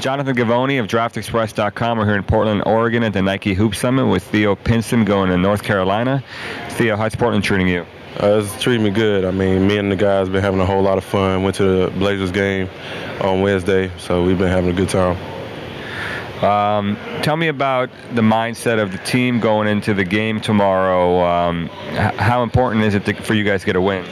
Jonathan Givony of DraftExpress.com. We're here in Portland, Oregon at the Nike Hoop Summit with Theo Pinson going to North Carolina. Theo, how's Portland treating you? Uh, it's treating me good. I mean, me and the guys been having a whole lot of fun. Went to the Blazers game on Wednesday, so we've been having a good time. Um, tell me about the mindset of the team going into the game tomorrow. Um, how important is it to, for you guys to get a win?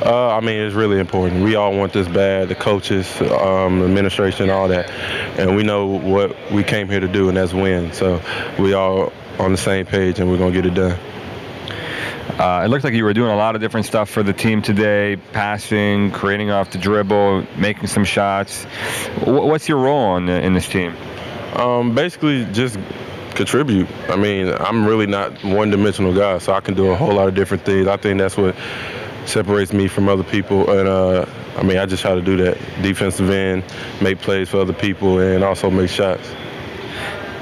Uh, I mean, it's really important. We all want this bad, the coaches, um, administration, all that. And we know what we came here to do, and that's win. So we all on the same page, and we're going to get it done. Uh, it looked like you were doing a lot of different stuff for the team today passing, creating off the dribble, making some shots. What's your role in, in this team? Um, basically, just contribute. I mean, I'm really not one dimensional guy, so I can do a whole lot of different things. I think that's what separates me from other people. And uh, I mean, I just try to do that. Defensive end, make plays for other people, and also make shots.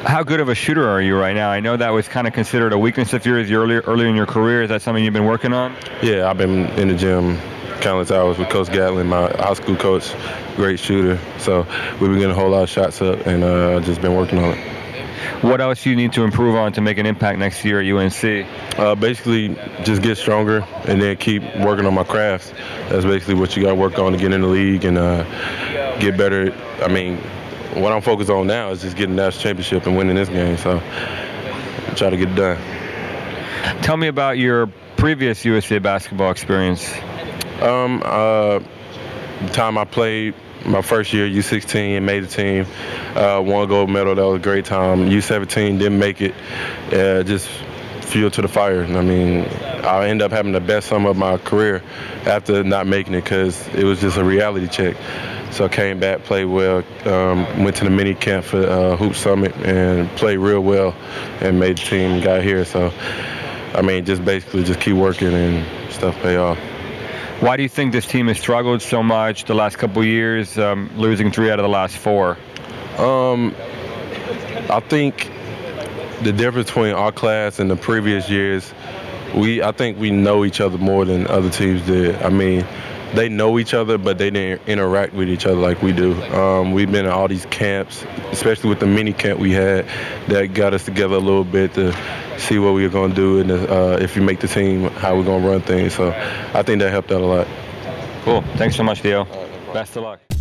How good of a shooter are you right now? I know that was kind of considered a weakness of yours earlier earlier in your career. Is that something you've been working on? Yeah, I've been in the gym countless hours with Coach Gatlin, my high school coach, great shooter. So we've been getting a whole lot of shots up, and uh, just been working on it. What else do you need to improve on to make an impact next year at UNC? Uh, basically, just get stronger and then keep working on my crafts. That's basically what you got to work on to get in the league and uh, get better. I mean, what I'm focused on now is just getting national championship and winning this game. So try to get it done. Tell me about your previous USA basketball experience. Um, uh, the time I played my first year, U16, and made the team. Uh, won gold medal. That was a great time. U17 didn't make it. Uh, just fuel to the fire. I mean, I end up having the best summer of my career after not making it because it was just a reality check. So I came back, played well, um, went to the mini camp for uh, Hoop Summit and played real well and made the team, got here. So, I mean, just basically just keep working and stuff pay off. Why do you think this team has struggled so much the last couple years, um, losing three out of the last four? Um, I think the difference between our class and the previous years, we I think we know each other more than other teams did. I mean, they know each other, but they didn't interact with each other like we do. Um, we've been at all these camps, especially with the mini camp we had, that got us together a little bit to see what we were going to do and uh, if we make the team, how we're going to run things. So I think that helped out a lot. Cool. Thanks so much, Theo. Best of luck.